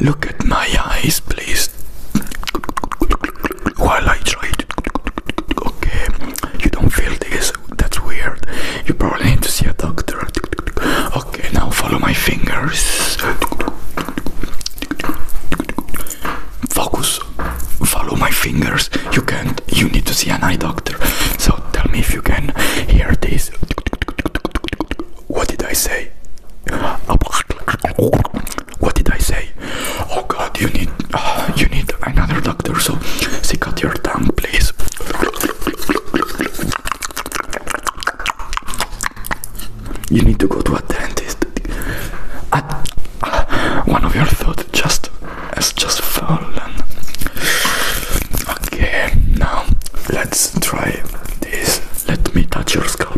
Look at my eyes, please. While I try to. Okay, you don't feel this. That's weird. You probably need to see a doctor. Okay, now follow my fingers. Focus. Follow my fingers. You can't. You need to see an eye doctor. So tell me if you can hear this. What did I say? doctor, so stick out your tongue, please. You need to go to a dentist. At, uh, one of your thoughts just has just fallen. Okay, now let's try this. Let me touch your skull.